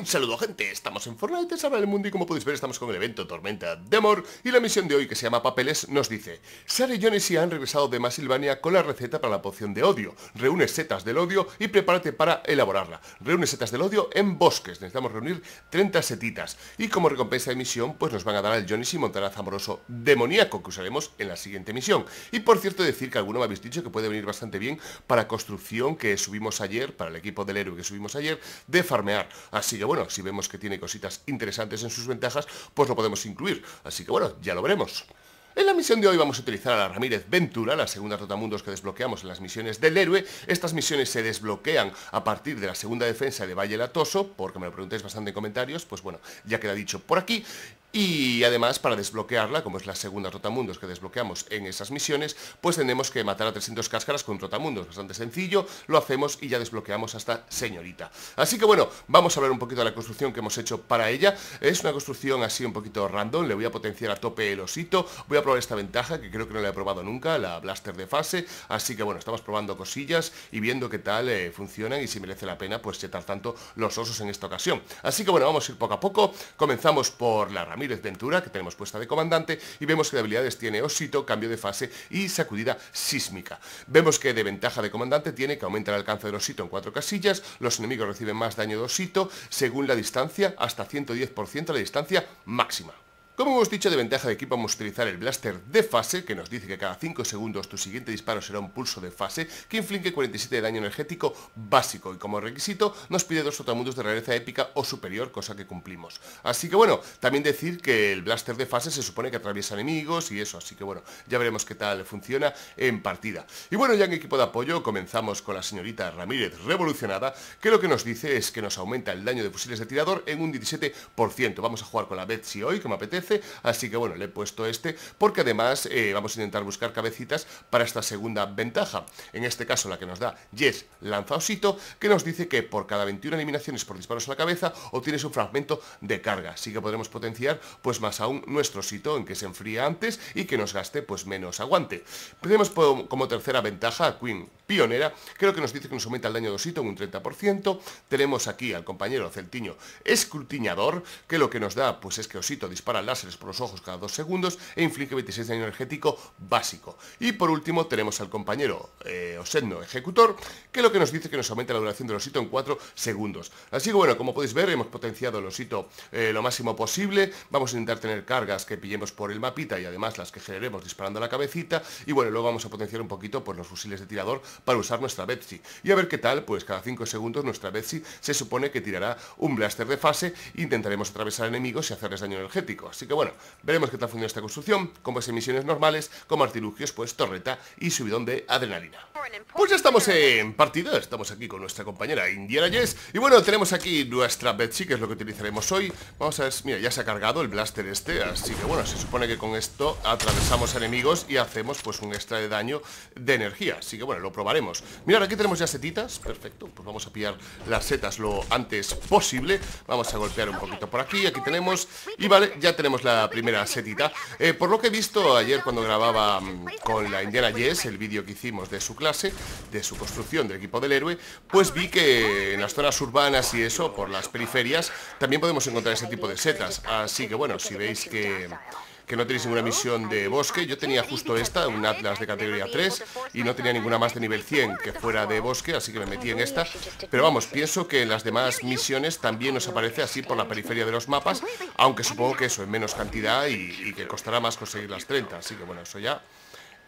Un saludo gente, estamos en Fortnite, Salva el Mundo y como podéis ver estamos con el evento Tormenta de Amor. Y la misión de hoy que se llama Papeles nos dice Sara y Jonesy han regresado de Masilvania con la receta para la poción de odio. Reúne setas del odio y prepárate para elaborarla. Reúne setas del odio en bosques, necesitamos reunir 30 setitas. Y como recompensa de misión pues nos van a dar al Jonesy montaraz amoroso demoníaco que usaremos en la siguiente misión Y por cierto decir que alguno me habéis dicho que puede venir bastante bien para construcción que subimos ayer, para el equipo del héroe que subimos ayer, de farmear. Así que bueno, si vemos que tiene cositas interesantes en sus ventajas, pues lo podemos incluir. Así que bueno, ya lo veremos. En la misión de hoy vamos a utilizar a la Ramírez Ventura, la segunda Totamundos que desbloqueamos en las misiones del héroe. Estas misiones se desbloquean a partir de la segunda defensa de Valle Latoso, porque me lo preguntéis bastante en comentarios, pues bueno, ya queda dicho por aquí. Y además, para desbloquearla, como es la segunda Trotamundos que desbloqueamos en esas misiones, pues tenemos que matar a 300 cáscaras con Trotamundos. Bastante sencillo, lo hacemos y ya desbloqueamos hasta señorita. Así que bueno, vamos a hablar un poquito de la construcción que hemos hecho para ella. Es una construcción así un poquito random, le voy a potenciar a tope el osito. Voy a probar esta ventaja, que creo que no la he probado nunca, la blaster de fase. Así que bueno, estamos probando cosillas y viendo qué tal eh, funcionan y si merece la pena pues chetar tanto los osos en esta ocasión. Así que bueno, vamos a ir poco a poco. Comenzamos por la Ramírez Ventura, que tenemos puesta de comandante, y vemos que de habilidades tiene Osito, cambio de fase y sacudida sísmica. Vemos que de ventaja de comandante tiene que aumenta el alcance del Osito en cuatro casillas, los enemigos reciben más daño de Osito según la distancia, hasta 110% la distancia máxima. Como hemos dicho, de ventaja de equipo vamos a utilizar el blaster de fase, que nos dice que cada 5 segundos tu siguiente disparo será un pulso de fase, que inflige 47 de daño energético básico, y como requisito nos pide dos fotomundos de rareza épica o superior, cosa que cumplimos. Así que bueno, también decir que el blaster de fase se supone que atraviesa enemigos y eso, así que bueno, ya veremos qué tal funciona en partida. Y bueno, ya en equipo de apoyo comenzamos con la señorita Ramírez revolucionada, que lo que nos dice es que nos aumenta el daño de fusiles de tirador en un 17%. Vamos a jugar con la Betsy hoy, que me apetece, así que bueno, le he puesto este, porque además eh, vamos a intentar buscar cabecitas para esta segunda ventaja. En este caso la que nos da Yes lanza osito, que nos dice que por cada 21 eliminaciones por disparos a la cabeza obtienes un fragmento de carga, así que podremos potenciar pues más aún nuestro osito en que se enfríe antes y que nos gaste pues menos aguante. Tenemos como tercera ventaja a Queen pionera, creo que nos dice que nos aumenta el daño de osito en un 30%, tenemos aquí al compañero celtiño escrutiñador, que lo que nos da pues es que osito dispara láseres por los ojos cada dos segundos e inflige 26 daño energético básico. Y por último tenemos al compañero eh, Osedno ejecutor, que lo que nos dice que nos aumenta la duración del osito en 4 segundos. Así que bueno, como podéis ver, hemos potenciado el osito eh, lo máximo posible, vamos a intentar tener cargas que pillemos por el mapita y además las que generemos disparando a la cabecita, y bueno, luego vamos a potenciar un poquito por los fusiles de tirador para usar nuestra Betsy. Y a ver qué tal, pues cada 5 segundos nuestra Betsy se supone que tirará un blaster de fase e intentaremos atravesar enemigos y hacerles daño energético. Así que bueno, veremos qué tal funciona esta construcción, como es en misiones normales, como artilugios, pues torreta y subidón de adrenalina. Pues ya estamos en partida, estamos aquí con nuestra compañera Indiana Jess Y bueno, tenemos aquí nuestra Betsy, que es lo que utilizaremos hoy. Vamos a ver, mira, ya se ha cargado el blaster este Así que bueno, se supone que con esto atravesamos enemigos y hacemos pues un extra de daño de energía Así que bueno, lo probaremos. Mirad, aquí tenemos ya setitas, perfecto Pues vamos a pillar las setas lo antes posible. Vamos a golpear un poquito por aquí, aquí tenemos Y vale, ya tenemos la primera setita eh, Por lo que he visto ayer cuando grababa mm, con la Indiana Jess El vídeo que hicimos de su clase de su construcción del equipo del héroe, pues vi que en las zonas urbanas y eso, por las periferias, también podemos encontrar ese tipo de setas. Así que bueno, si veis que que no tenéis ninguna misión de bosque. Yo tenía justo esta, un Atlas de categoría 3, y no tenía ninguna más de nivel 100 que fuera de bosque, así que me metí en esta. Pero vamos, pienso que en las demás misiones también nos aparece así por la periferia de los mapas, aunque supongo que eso en menos cantidad y, y que costará más conseguir las 30. Así que bueno, eso ya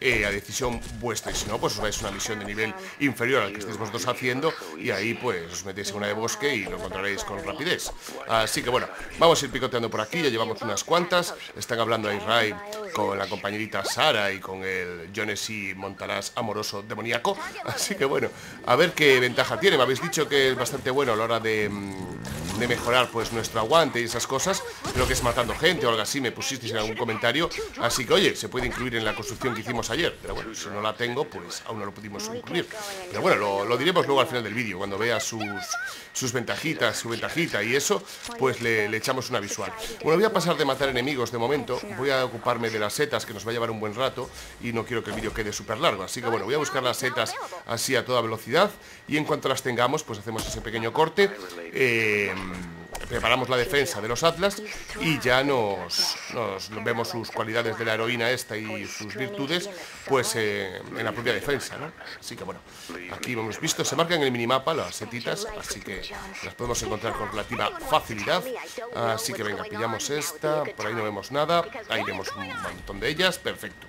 eh, a decisión vuestra. Y si no, pues os vais a una misión de nivel inferior al que estéis vosotros haciendo y ahí pues os metéis en una de bosque y lo encontraréis con rapidez. Así que bueno, vamos a ir picoteando por aquí, ya llevamos unas cuantas. Están hablando ahí Ray con la compañerita Sara y con el Jonesy Montarás amoroso demoníaco. Así que bueno, a ver qué ventaja tiene. Me habéis dicho que es bastante bueno a la hora de... Mm, de mejorar pues nuestro aguante y esas cosas, creo que es matando gente o algo así, me pusisteis en algún comentario, así que oye, se puede incluir en la construcción que hicimos ayer, pero bueno, si no la tengo, pues aún no lo pudimos incluir. Pero bueno, lo, diremos luego al final del vídeo, cuando vea sus, sus ventajitas, su ventajita y eso, pues le, echamos una visual. Bueno, voy a pasar de matar enemigos de momento, voy a ocuparme de las setas, que nos va a llevar un buen rato, y no quiero que el vídeo quede súper largo, así que bueno, voy a buscar las setas así a toda velocidad, y en cuanto las tengamos, pues hacemos ese pequeño corte. Eh, preparamos la defensa de los Atlas y ya nos, vemos sus cualidades de la heroína esta y sus virtudes, pues eh, en la propia defensa. Así que bueno, aquí hemos visto, se marcan en el minimapa las setitas, así que las podemos encontrar con relativa facilidad. Así que venga, pillamos esta, por ahí no vemos nada, ahí vemos un montón de ellas, perfecto.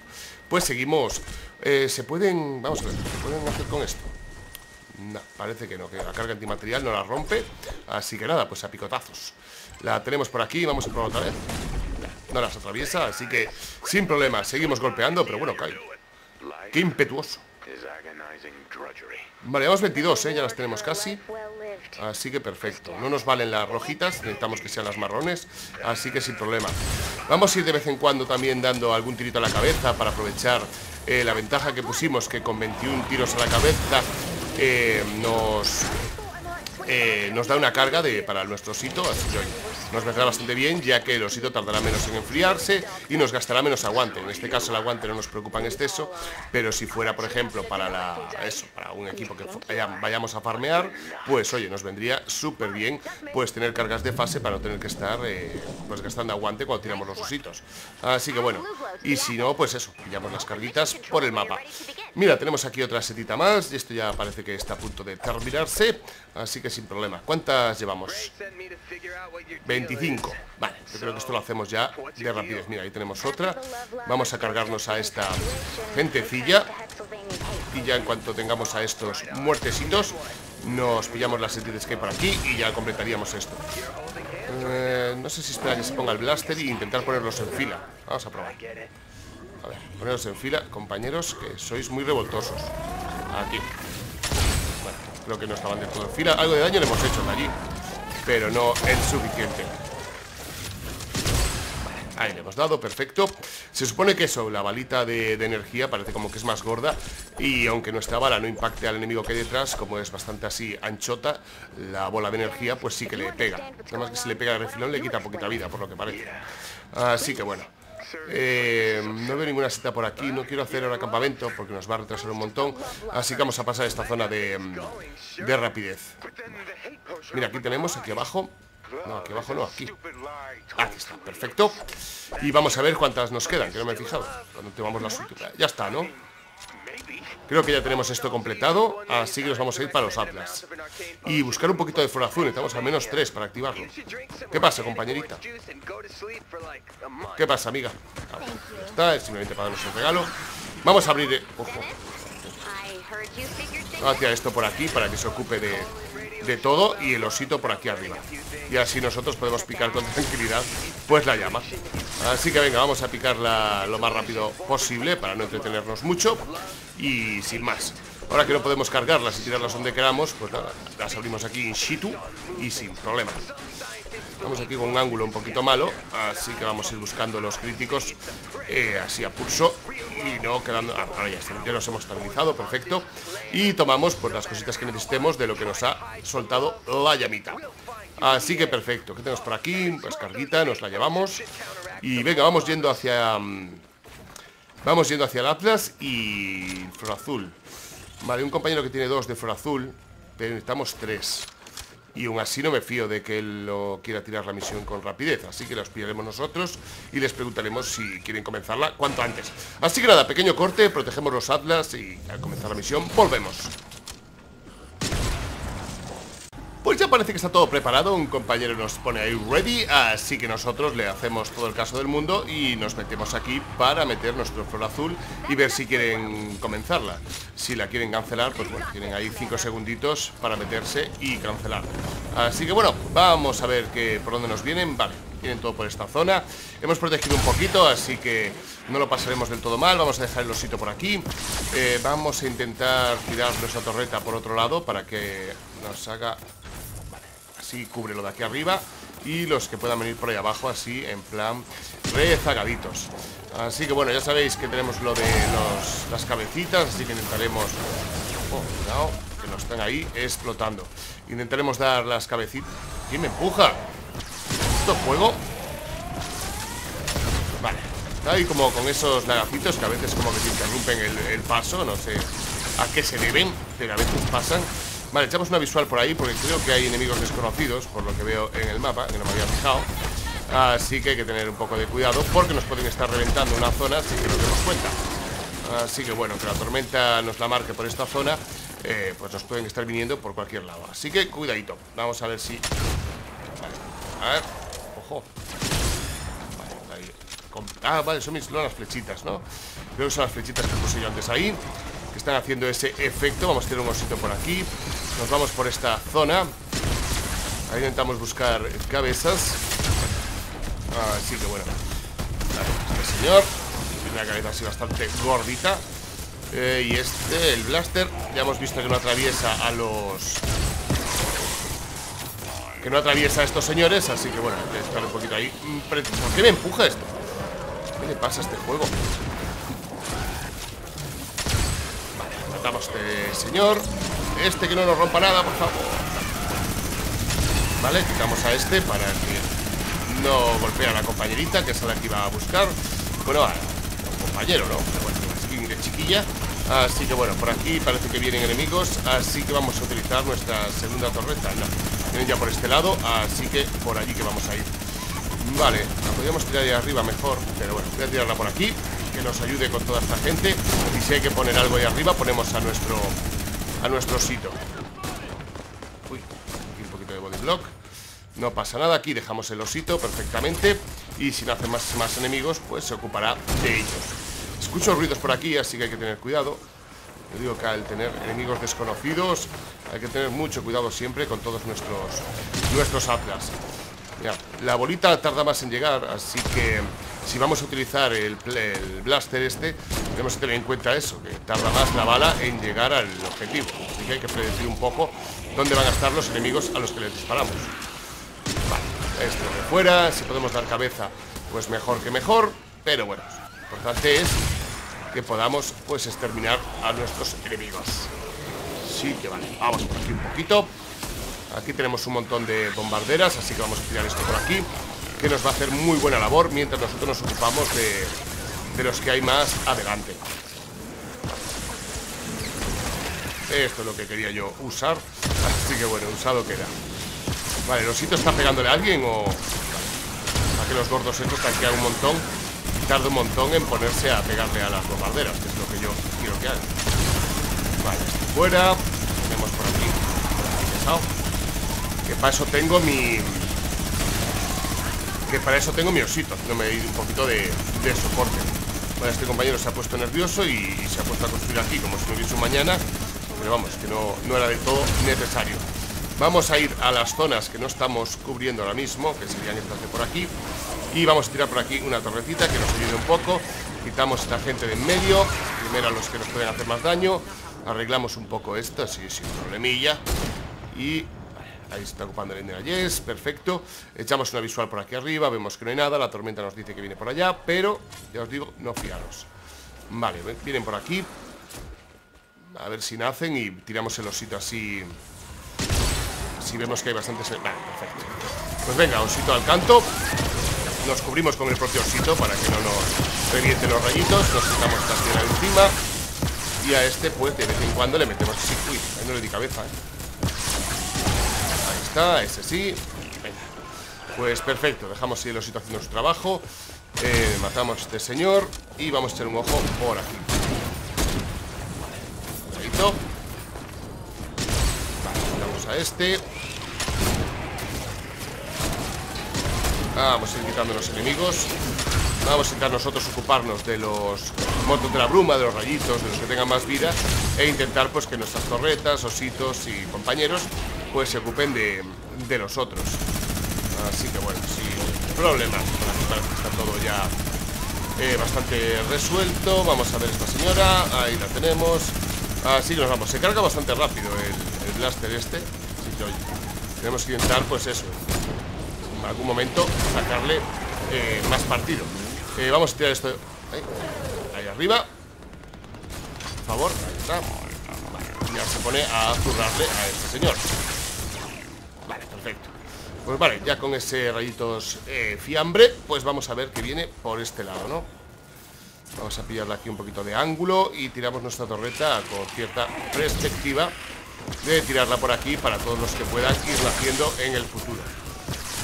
Pues seguimos, eh, se pueden, vamos a ver, ¿se pueden hacer con esto? No, parece que no, que la carga antimaterial no la rompe. Así que nada, pues a picotazos. La tenemos por aquí, vamos a probar otra vez. No las atraviesa, así que sin problema Seguimos golpeando, pero bueno, cae Qué impetuoso. Vale, vamos 22, ¿eh? ya las tenemos casi. Así que perfecto No nos valen las rojitas, necesitamos que sean las marrones Así que sin problema. Vamos a ir de vez en cuando también dando algún tirito a la cabeza Para aprovechar eh, la ventaja que pusimos Que con 21 tiros a la cabeza eh, nos, eh, nos da una carga de, para nuestro osito, así que nos vendrá bastante bien, ya que el osito tardará menos en enfriarse y nos gastará menos aguante. En este caso el aguante no nos preocupa en exceso, pero si fuera, por ejemplo, para eso, para un equipo que vayamos a farmear, pues oye, nos vendría súper bien pues tener cargas de fase para no tener que estar eh, pues gastando aguante cuando tiramos los ositos. Así que bueno, y si no, pues eso, pillamos las carguitas por el mapa. Mira, tenemos aquí otra setita más y esto ya parece que está a punto de terminarse, así que sin problema. ¿Cuántas llevamos? 25. Vale, yo creo que esto lo hacemos ya de rapidez. Mira, ahí tenemos otra. Vamos a cargarnos a esta gentecilla. Y ya en cuanto tengamos a estos muertecitos, nos pillamos las setitas que hay por aquí y ya completaríamos esto. Eh, no sé si espera que se ponga el blaster y intentar ponerlos en fila. Vamos a probar. Poneros en fila, compañeros, que sois muy revoltosos. Aquí. Bueno, creo que no estaban de todo en fila. Algo de daño le hemos hecho allí, pero no el suficiente. Ahí le hemos dado, perfecto Se supone que eso, la balita de, energía Parece como que es más gorda Y aunque nuestra bala no impacte al enemigo que hay detrás Como es bastante así anchota La bola de energía pues sí que le pega Nada más que si le pega el refilón le quita poquita vida Por lo que parece Así que bueno eh, no veo ninguna seta por aquí No quiero hacer ahora campamento porque nos va a retrasar un montón Así que vamos a pasar esta zona de, de rapidez. Mira, aquí tenemos, aquí abajo. No, aquí abajo no, aquí. Aquí está, perfecto. Y vamos a ver cuántas nos quedan, que no me he fijado. Cuando tomamos las últimas Ya está, ¿no? Creo que ya tenemos esto completado Así que nos vamos a ir para los Atlas Y buscar un poquito de florazón Necesitamos al menos tres para activarlo ¿Qué pasa, compañerita? ¿Qué pasa, amiga? Está, es simplemente para darnos un regalo Vamos a abrir... Eh, ojo Hacia esto por aquí para que se ocupe de, de todo y el osito por aquí arriba. Y así nosotros podemos picar con tranquilidad Pues la llama. Así que venga, vamos a picarla lo más rápido posible Para no entretenernos mucho Y sin más. Ahora que no podemos cargarlas y tirarlas donde queramos Pues nada, las abrimos aquí in situ Y sin problema. Estamos aquí con un ángulo un poquito malo Así que vamos a ir buscando los críticos eh, Así a pulso Y no quedando... Ah, ahora ya, ya nos hemos estabilizado, perfecto. Y tomamos pues las cositas que necesitemos De lo que nos ha soltado la llamita. Así que perfecto, ¿qué tenemos por aquí? Pues carguita, nos la llevamos. Y venga, vamos yendo hacia... Mm, vamos yendo hacia el Atlas y Flor Azul. Vale, un compañero que tiene dos de Flor Azul Pero necesitamos tres y aún así no me fío de que él lo quiera tirar la misión con rapidez, así que los pillaremos nosotros y les preguntaremos si quieren comenzarla cuanto antes. Así que nada, pequeño corte, protegemos los Atlas y al comenzar la misión volvemos. Pues ya parece que está todo preparado, un compañero nos pone ahí ready, así que nosotros le hacemos todo el caso del mundo y nos metemos aquí para meter nuestro flor azul y ver si quieren comenzarla. Si la quieren cancelar, pues bueno, tienen ahí 5 segunditos para meterse y cancelar. Así que bueno, vamos a ver que, por dónde nos vienen. Vale, vienen todo por esta zona. Hemos protegido un poquito, así que no lo pasaremos del todo mal. Vamos a dejar el osito por aquí. Eh, vamos a intentar tirar nuestra torreta por otro lado para que nos haga así cubre lo de aquí arriba. Y los que puedan venir por ahí abajo así en plan rezagaditos. Así que bueno, ya sabéis que tenemos lo de los, las cabecitas así que intentaremos oh, cuidado, que no estén ahí explotando. Intentaremos dar las cabecitas. ¿quién me empuja? ¿esto es fuego? vale, está ahí como con esos lagacitos que a veces como que se interrumpen el, el paso no sé a qué se deben, pero a veces pasan Vale, echamos una visual por ahí porque creo que hay enemigos desconocidos, por lo que veo en el mapa, que no me había fijado. Así que hay que tener un poco de cuidado porque nos pueden estar reventando una zona sin que nos demos cuenta. Así que bueno, que la tormenta nos la marque por esta zona, eh, pues nos pueden estar viniendo por cualquier lado. Así que cuidadito. Vamos a ver si... Vale. A ver. Ojo. Vale, ahí. Ah, vale, son mis las flechitas, ¿no? Creo que son las flechitas que puse yo antes ahí Que están haciendo ese efecto Vamos a tener un osito por aquí Nos vamos por esta zona. Ahí intentamos buscar cabezas. Así que bueno. Este señor. Tiene una cabeza así bastante gordita. Eh, Y este, el blaster. Ya hemos visto que no atraviesa a los Que no atraviesa a estos señores Así que bueno, hay estar un poquito ahí. ¿Por qué me empuja esto? ¿Qué le pasa a este juego? Vale, matamos a este señor Este que no nos rompa nada, por favor. Vale, quitamos a este para que no golpee a la compañerita Que es la que iba a buscar. Bueno, a un compañero, ¿no? Pero bueno, skin de chiquilla. Así que bueno, por aquí parece que vienen enemigos Así que vamos a utilizar nuestra segunda torreta. No, vienen ya por este lado Así que por allí que vamos a ir. Vale, la podríamos tirar de arriba mejor Pero bueno, voy a tirarla por aquí Que nos ayude con toda esta gente. Y si hay que poner algo ahí arriba, ponemos a nuestro A nuestro sitio. Uy, aquí un poquito de body block. No pasa nada, aquí dejamos el osito perfectamente Y si no hacen más, más enemigos, pues se ocupará de ellos. Escucho ruidos por aquí, así que hay que tener cuidado. Yo digo que al tener enemigos desconocidos Hay que tener mucho cuidado siempre con todos nuestros Nuestros atlas. La bolita tarda más en llegar, así que si vamos a utilizar el, blaster este, tenemos que tener en cuenta eso, que tarda más la bala en llegar al objetivo. Así que hay que predecir un poco dónde van a estar los enemigos a los que les disparamos. Vale, esto de fuera, si podemos dar cabeza, pues mejor que mejor, pero bueno, lo importante es que podamos pues exterminar a nuestros enemigos. Sí que vale, vamos por aquí un poquito. Aquí tenemos un montón de bombarderas Así que vamos a tirar esto por aquí Que nos va a hacer muy buena labor Mientras nosotros nos ocupamos de, de los que hay más adelante. Esto es lo que quería yo usar. Así que bueno, usado que era Vale, ¿el osito está pegándole a alguien o...? Para que los gordos estos tanquean un montón Y tarda un montón en ponerse a pegarle a las bombarderas Que es lo que yo quiero que haga. Vale, fuera. Tenemos por aquí. Por aquí pesado. Que para eso tengo mi... Que para eso tengo mi osito me he ido un poquito de, soporte. Vale, este compañero se ha puesto nervioso y, se ha puesto a construir aquí como si no hubiese mañana. Pero vamos, que no, no era de todo necesario. Vamos a ir a las zonas que no estamos cubriendo ahora mismo Que serían estas de por aquí. Y vamos a tirar por aquí una torrecita que nos ayude un poco. Quitamos esta gente de en medio Primero a los que nos pueden hacer más daño. Arreglamos un poco esto, así sin problemilla. Y Ahí se está ocupando el Ender Yes, perfecto. Echamos una visual por aquí arriba, vemos que no hay nada La tormenta nos dice que viene por allá Pero, ya os digo, no fiaros. Vale, vienen por aquí. A ver si nacen y tiramos el osito así. Si vemos que hay bastantes... Vale, perfecto. Pues venga, osito al canto. Nos cubrimos con el propio osito para que no nos revienten los rayitos Nos quitamos piedra encima. Y a este, pues, de vez en cuando le metemos así Uy, ahí no le di cabeza, eh ese sí. Pues perfecto, dejamos el osito haciendo su trabajo. Eh, Matamos a este señor Y vamos a echar un ojo por aquí. Vale, vamos a este. Vamos a ir quitando los enemigos. Vamos a intentar nosotros ocuparnos de los motos de la bruma, de los rayitos, de los que tengan más vida E intentar pues que nuestras torretas, ositos y compañeros pues se ocupen de, de los otros. Así que bueno, sin problemas está todo ya eh, bastante resuelto. Vamos a ver esta señora Ahí la tenemos. Así nos vamos, se carga bastante rápido el, blaster este. Así que Tenemos que intentar pues eso En algún momento sacarle eh, más partido. Eh, Vamos a tirar esto ahí, ahí arriba. Por favor, ahí está. Ya se pone a zurrarle a este señor Perfecto Pues vale, ya con ese rayitos eh, fiambre Pues vamos a ver que viene por este lado, ¿no? Vamos a pillarle aquí un poquito de ángulo Y tiramos nuestra torreta con cierta perspectiva de tirarla por aquí para todos los que puedan irlo haciendo en el futuro.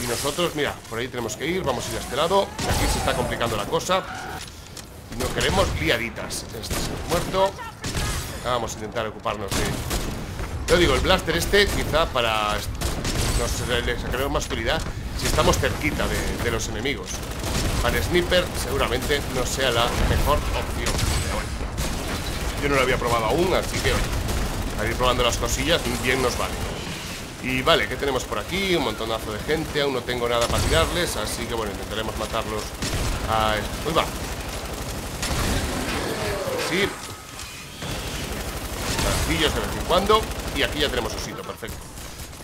Y nosotros, mira, por ahí tenemos que ir, vamos a ir a este lado. Aquí se está complicando la cosa. No queremos liaditas. Este es muerto. Vamos a intentar ocuparnos de... Yo digo, el blaster este quizá para... Nos sacaremos más utilidad si estamos cerquita de, los enemigos. Para sniper seguramente no sea la mejor opción. Pero bueno, yo no lo había probado aún, así que a ir probando las cosillas bien nos vale. Y vale, ¿qué tenemos por aquí? Un montonazo de gente, aún no tengo nada para tirarles, así que bueno, intentaremos matarlos a... Uy, va. Sí. Castillos de vez en cuando. Y aquí ya tenemos osito, perfecto.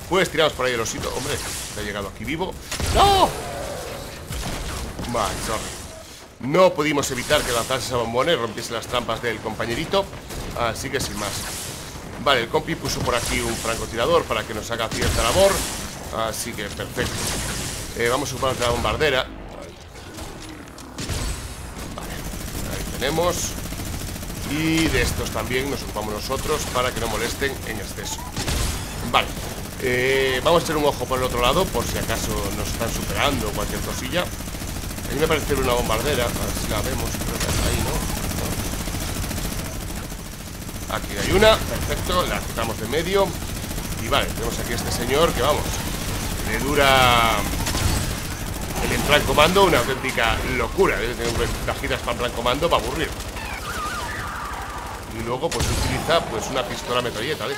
Pues tiramos por ahí el osito. Hombre, ha llegado aquí vivo. ¡No! Vale, sorry. No pudimos evitar que lanzase esa bombona y rompiese las trampas del compañerito. Así que sin más. Vale, el compi puso por aquí un francotirador para que nos haga cierta labor. Así que perfecto. Eh, vamos a ocupar la bombardera. Vale, ahí tenemos. Y de estos también nos ocupamos nosotros para que no molesten en exceso. Vale. Eh, vamos a echar un ojo por el otro lado por si acaso nos están superando cualquier cosilla. A mí me parece una bombardera. A ver si la vemos. Creo que está ahí, ¿no? Aquí hay una, perfecto, la quitamos de medio Y vale, tenemos aquí a este señor que vamos Le dura El entrar en comando Una auténtica locura ¿eh? Tener cajitas para plan comando para aburrir Y luego pues utiliza pues una pistola metralleta de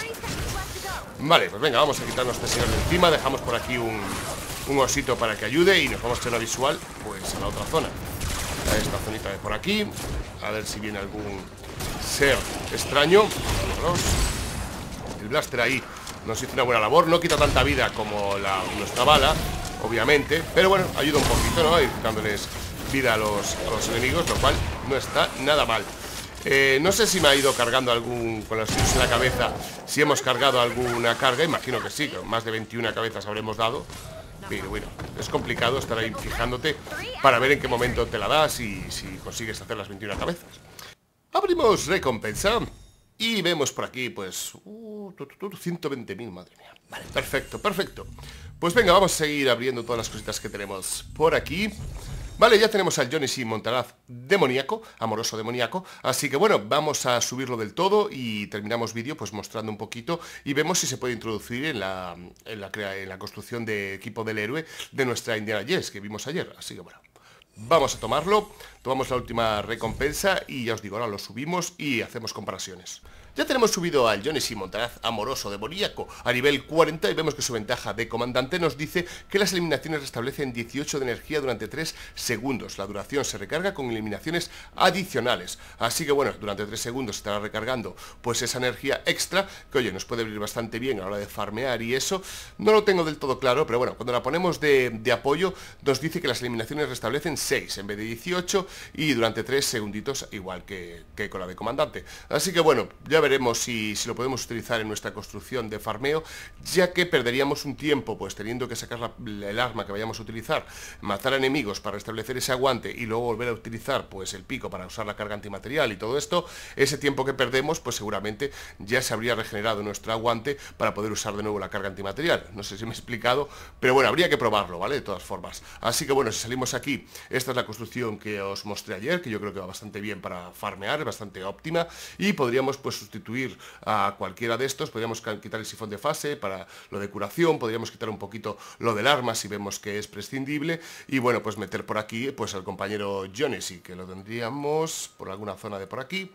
Vale, pues venga, vamos a quitarnos este señor de encima. Dejamos por aquí un, un osito para que ayude Y nos vamos a echar la visual pues a la otra zona. A esta zonita de por aquí. A ver si viene algún ser extraño. El blaster ahí nos hizo una buena labor. No quita tanta vida como nuestra bala Obviamente. Pero bueno, ayuda un poquito, ¿no? Ir quitándoles vida a los, enemigos Lo cual no está nada mal eh, no sé si me ha ido cargando algún Con tiros en la cabeza Si hemos cargado alguna carga Imagino que sí, más de 21 cabezas habremos dado Pero bueno, es complicado estar ahí fijándote Para ver en qué momento te la das Y si consigues hacer las 21 cabezas Abrimos recompensa y vemos por aquí, pues, uh, 120.000, madre mía. Vale, perfecto, perfecto. Pues venga, vamos a seguir abriendo todas las cositas que tenemos por aquí. Vale, ya tenemos al Johnny C. Montaraz demoníaco, amoroso demoníaco. Así que bueno, vamos a subirlo del todo y terminamos vídeo pues mostrando un poquito y vemos si se puede introducir en la, en la, en la construcción de equipo del héroe de nuestra Indiana Yes que vimos ayer. Así que bueno, Vamos a tomarlo, tomamos la última recompensa y ya os digo, ahora lo subimos y hacemos comparaciones. Ya tenemos subido al Johnny Montaraz amoroso demoníaco a nivel 40 y vemos que su ventaja de comandante nos dice que las eliminaciones restablecen 18 de energía durante 3 segundos. La duración se recarga con eliminaciones adicionales. Así que bueno, durante 3 segundos estará recargando pues esa energía extra que oye, nos puede venir bastante bien a la hora de farmear y eso. No lo tengo del todo claro, pero bueno, cuando la ponemos de, apoyo nos dice que las eliminaciones restablecen 6 en vez de 18 y durante 3 segunditos igual que, que con la de comandante. Así que bueno, ya veremos si, lo podemos utilizar en nuestra construcción de farmeo, ya que perderíamos un tiempo, pues teniendo que sacar el arma que vayamos a utilizar, matar enemigos para restablecer ese aguante y luego volver a utilizar pues el pico para usar la carga antimaterial y todo esto, ese tiempo que perdemos, pues seguramente ya se habría regenerado nuestro aguante para poder usar de nuevo la carga antimaterial. No sé si me he explicado, pero bueno, habría que probarlo, ¿vale? De todas formas. Así que bueno, si salimos aquí, esta es la construcción que os mostré ayer, que yo creo que va bastante bien para farmear, bastante óptima, y podríamos pues sustituir a cualquiera de estos, podríamos quitar el sifón de fase para lo de curación, podríamos quitar un poquito lo del arma si vemos que es prescindible. Y bueno, pues meter por aquí pues al compañero Jonesy, que lo tendríamos por alguna zona de por aquí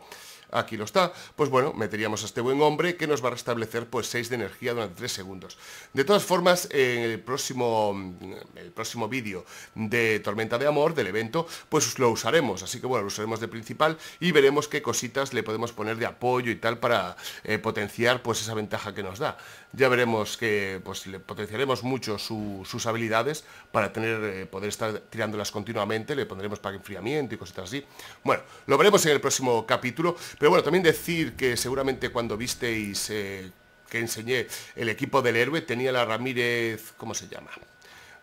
aquí lo está, pues bueno, meteríamos a este buen hombre que nos va a restablecer pues 6 de energía durante 3 segundos. De todas formas, en el próximo, el próximo vídeo de Tormenta de Amor, del evento, pues lo usaremos, así que bueno, lo usaremos de principal y veremos qué cositas le podemos poner de apoyo y tal para eh, potenciar pues esa ventaja que nos da. Ya veremos que pues le potenciaremos mucho sus habilidades para tener, eh, poder estar tirándolas continuamente, le pondremos para enfriamiento y cositas así. Bueno, lo veremos en el próximo capítulo, pero bueno, también decir que seguramente cuando visteis eh, que enseñé el equipo del héroe, tenía la Ramírez, ¿cómo se llama?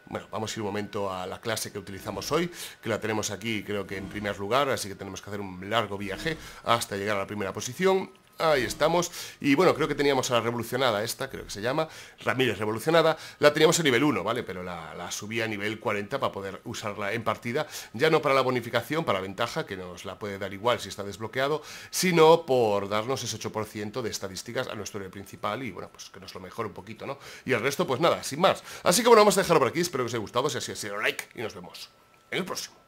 Bueno, vamos a ir un momento a la clase que utilizamos hoy, que la tenemos aquí creo que en primer lugar, así que tenemos que hacer un largo viaje hasta llegar a la primera posición. Ahí estamos. Y bueno, creo que teníamos a la revolucionada esta, creo que se llama, Ramírez revolucionada. La teníamos a nivel 1, ¿vale? Pero la, la subí a nivel 40 para poder usarla en partida. Ya no para la bonificación, para la ventaja, que nos la puede dar igual si está desbloqueado, sino por darnos ese 8% de estadísticas a nuestro héroe principal y bueno, pues que nos lo mejore un poquito, ¿no? Y el resto, pues nada, sin más. Así que bueno, vamos a dejarlo por aquí. Espero que os haya gustado. Si así ha sido, like y nos vemos en el próximo.